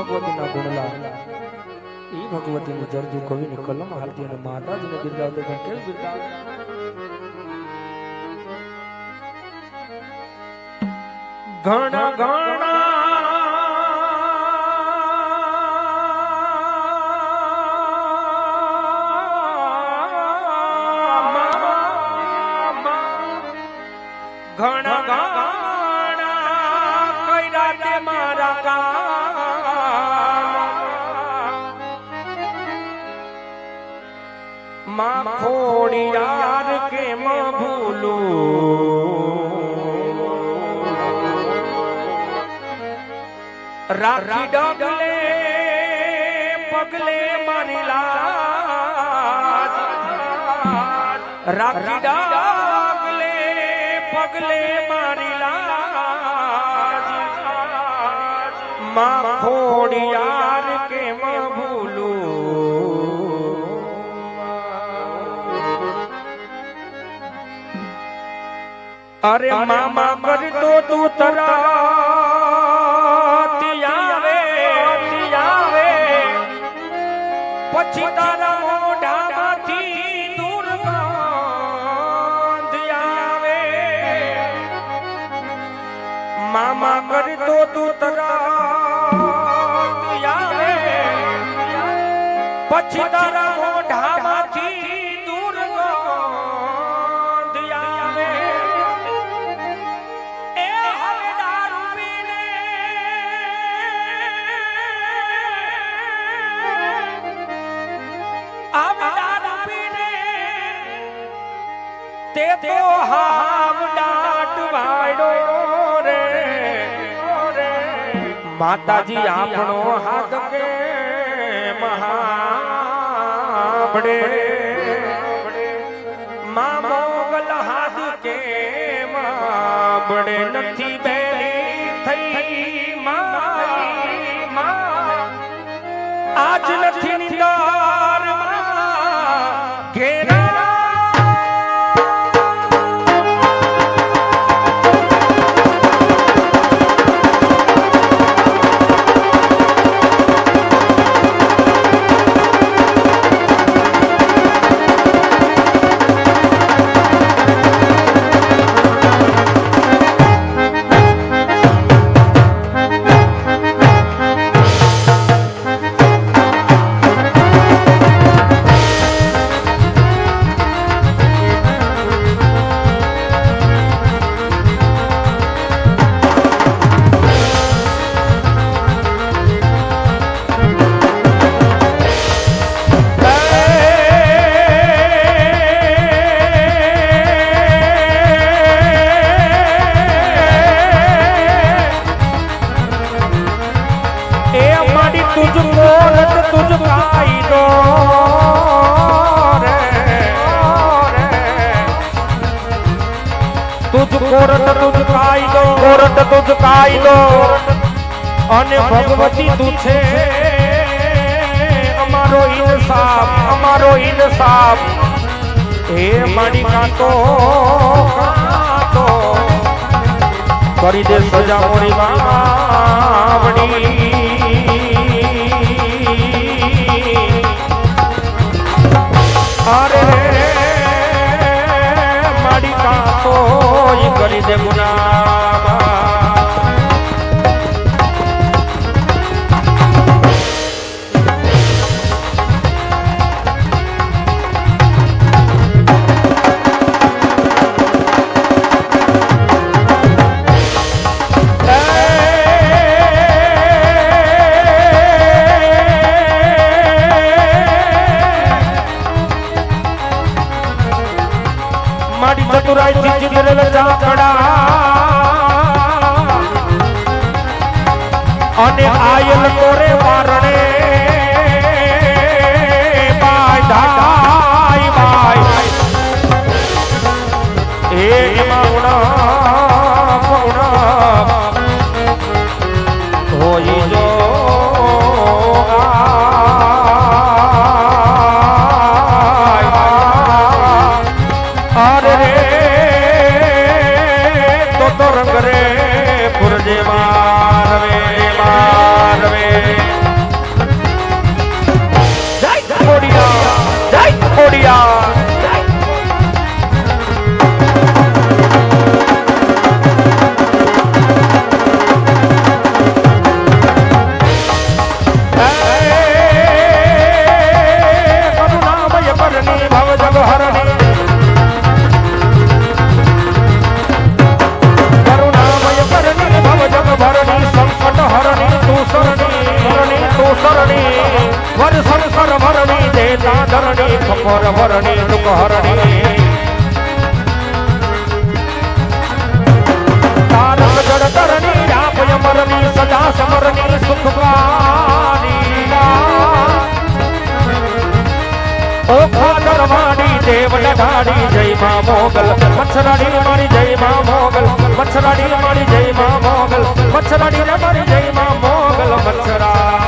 ભગવતીના ગુણલા એ ભગવતીની જરજુ કવિની કલમ હાલતી અને માતાજીને બિરદાવતો પણ કેવી બિરદાવ? ઘણા ઘણા ઘણા કઈ રાતે મારા કામ માં ખોડિયાર કેમ ભૂલું રાખી ડગલે પગલે મારી લાજ રાખી ડગલે પગલે મારી લાજ માં ખોડિયાર અરે મામા કરતો તું તરત આવે આવે પછી તારા મોઢામાંથી દુર્ગંધ આવે. મામા કરતો તું તરત આવે પછી તારા હાવ ડાટ વાડો રે. માતાજી આપણો હાથ કે મહાબડે મા મોગલ હાથ કે બડે નથી બે થઈ મા. આજ નથી નિદાર કાઈ કાયદો અને ભગવતી તું છે. અમારો ઇન્સાફ અમારો ઇન્સાફ. હે મારી કાતો કાતો. કરી દે સજા મોરી માવડી અરે મારી કાતો કરી દે ગુના ચિતરેલ ચાકડા અને આયલ કોરે પારણે મોર વરણી ટુક હરણી તારક જળ કરણી આપ અમરની સદા સમરની સુખવાની ઓખા દરવાણી દેવ લઢાડી જય માં મોગલ મચ્છરાડી મારી જય માં મોગલ મચ્છરાડી મારી જય માં મોગલ મચ્છરાડી મારી જય માં મોગલ મચ્છરા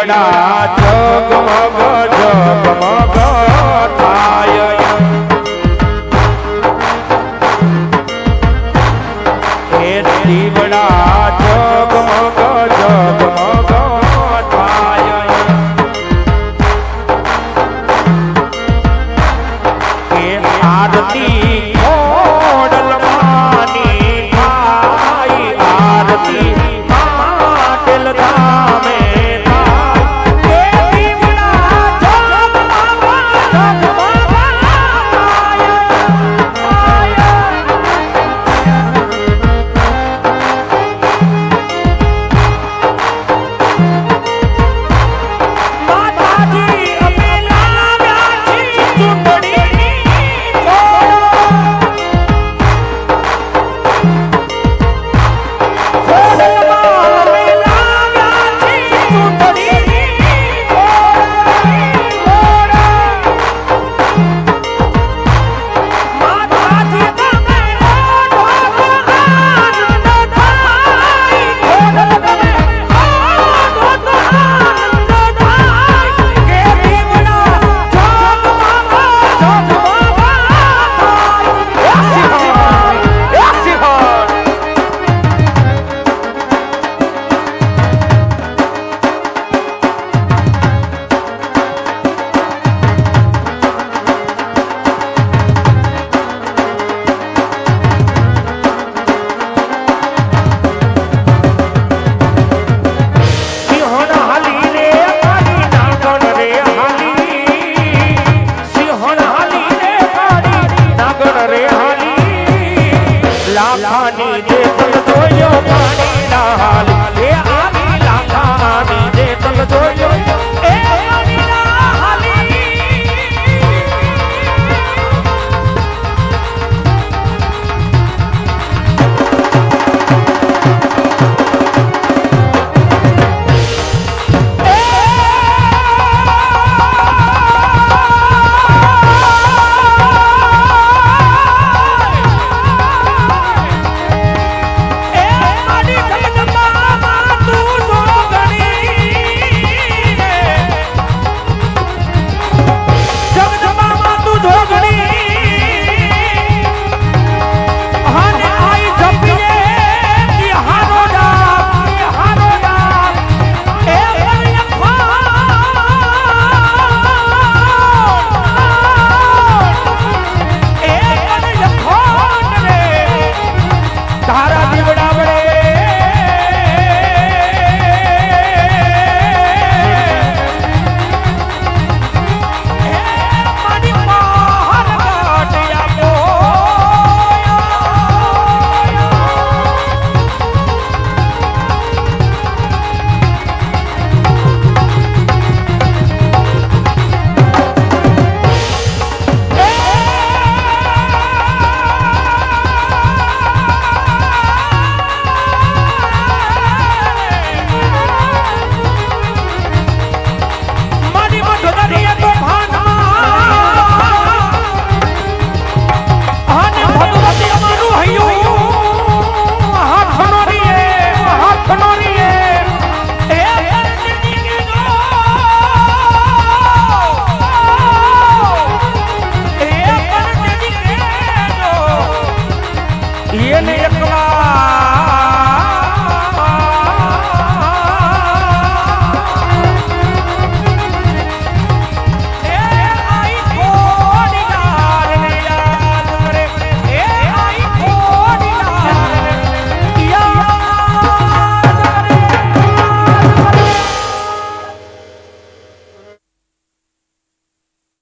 દીવડા જગમગ જગમગ થાય હે દીવડા આરતી